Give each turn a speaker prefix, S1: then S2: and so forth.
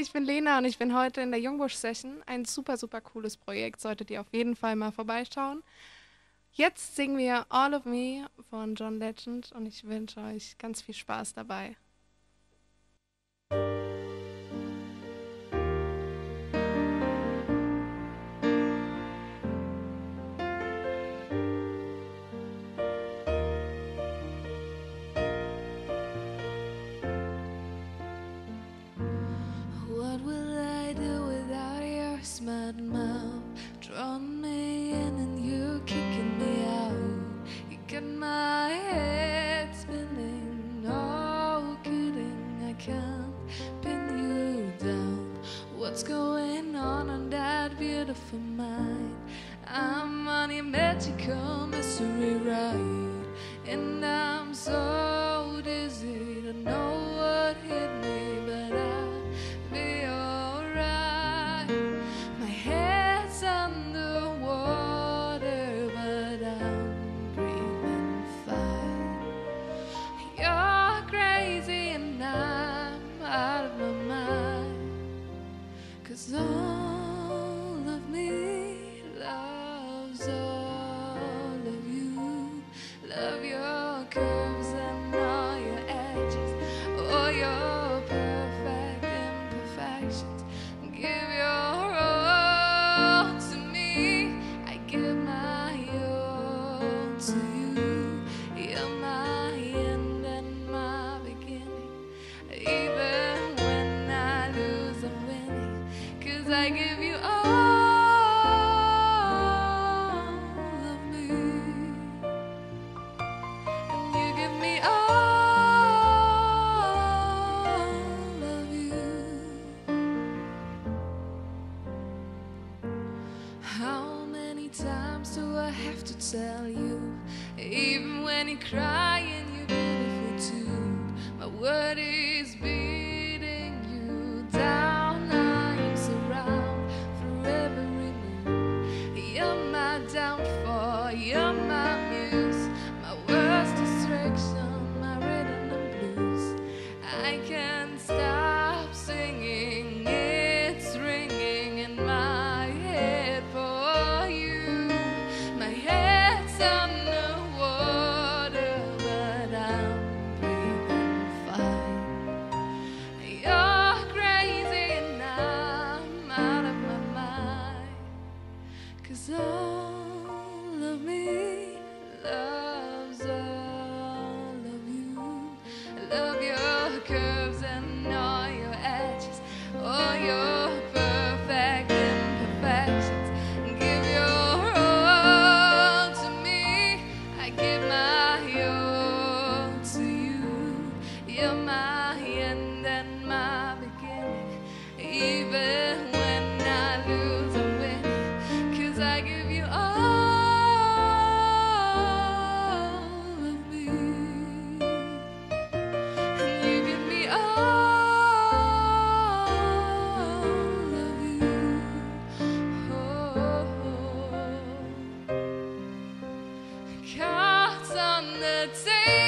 S1: Ich bin Lena und ich bin heute in der Jungbusch Session. Ein super, super cooles Projekt, solltet ihr auf jeden Fall mal vorbeischauen. Jetzt singen wir All of Me von John Legend und ich wünsche euch ganz viel Spaß dabei.
S2: Beautiful mind? I'm on your magical mystery ride, and I'm so dizzy. Don't know what hit me, but I'll be alright. My head's underwater, but I'm breathing fine. You're crazy, and I'm out of my mind. Cause I'm I give you all How many times do I have to tell you? Even when you're crying, you're beautiful too. My word is me loves all of you. I love your curves and all your edges, all your perfect imperfections. Give your all to me. I give my all to you. You're my end and my beginning, even when I lose a win. Cause I give you all. would say